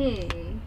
嗯。